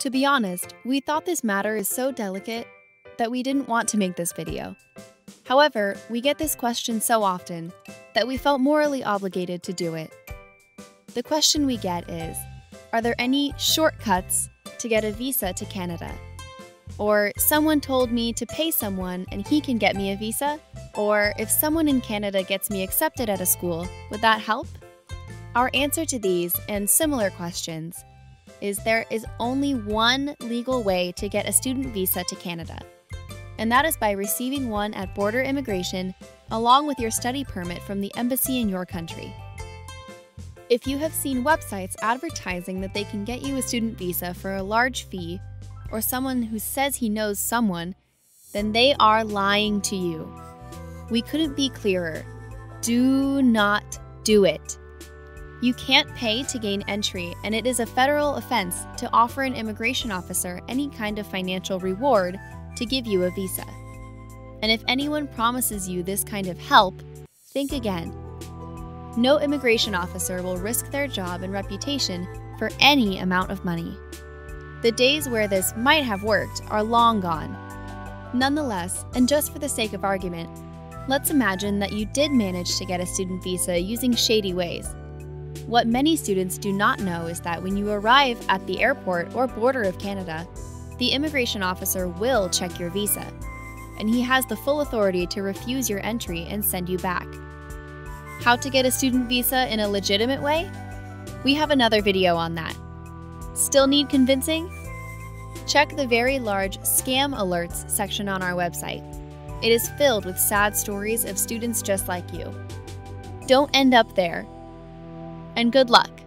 To be honest, we thought this matter is so delicate that we didn't want to make this video. However, we get this question so often that we felt morally obligated to do it. The question we get is Are there any shortcuts to get a visa to Canada? Or someone told me to pay someone and he can get me a visa? Or if someone in Canada gets me accepted at a school, would that help? Our answer to these and similar questions is there is only one legal way to get a student visa to Canada, and that is by receiving one at border immigration along with your study permit from the embassy in your country. If you have seen websites advertising that they can get you a student visa for a large fee, or someone who says he knows someone, then they are lying to you. We couldn't be clearer. Do not do it. You can't pay to gain entry, and it is a federal offense to offer an immigration officer any kind of financial reward to give you a visa. And if anyone promises you this kind of help, think again. No immigration officer will risk their job and reputation for any amount of money. The days where this might have worked are long gone. Nonetheless, and just for the sake of argument, let's imagine that you did manage to get a student visa using shady ways. What many students do not know is that when you arrive at the airport or border of Canada, the immigration officer will check your visa, and he has the full authority to refuse your entry and send you back. How to get a student visa in a legitimate way? We have another video on that. Still need convincing? Check the very large Scam Alerts section on our website. It is filled with sad stories of students just like you. Don't end up there and good luck.